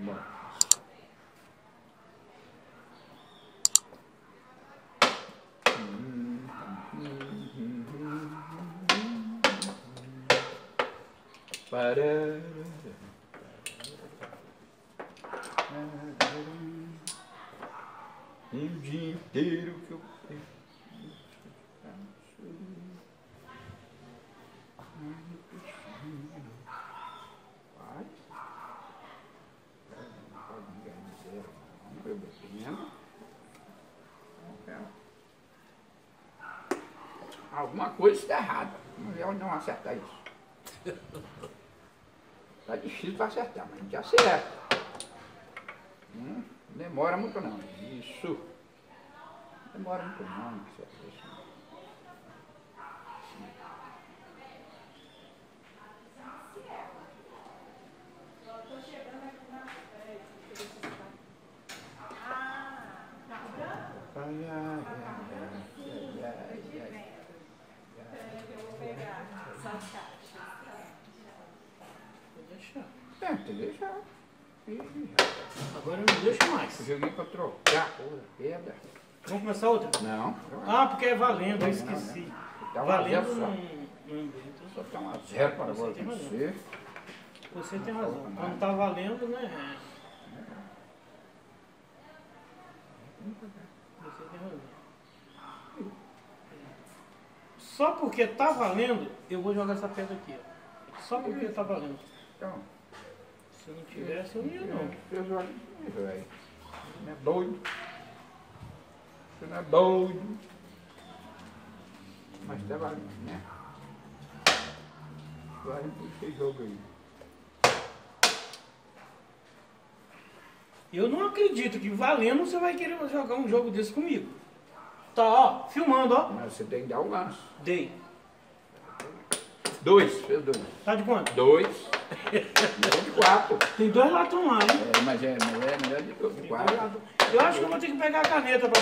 Bora. Para. E o dia inteiro que eu Vai. Alguma coisa está errada. Eu não acertar isso. Está difícil para acertar, mas a gente acerta. Hum, não demora muito não. Isso. Não demora muito não. Isso, isso. Ai, ai, ai, ai, ai, ai, ai. É, tem que deixar. Agora eu não deixo mais. Eu joguei pra trocar, porra, pedra. Vamos começar outra? Não. Ah, porque é valendo, eu esqueci. Tá Valendo não, só. não. Só tá uma zero para Você tem você. Você tem razão. Quando tá valendo, né? Você tem razão. Só porque tá valendo, eu vou jogar essa pedra aqui, ó. Só porque tá valendo. Então, Se não tivesse, eu não ia não. eu jogo velho. Você não é doido. Você não é doido. Mas tá valendo, né? Vale por esse jogo aí. Eu não acredito que valendo você vai querer jogar um jogo desse comigo. Tá, ó, filmando, ó. Mas você tem que dar o lance. Dei. Dois, fez dois. Tá de quanto? Dois. Melhor de quatro. Tem dois latões lá, hein? É, mas é melhor, melhor de dois Quatro. Eu acho que eu vou ter que pegar a caneta pra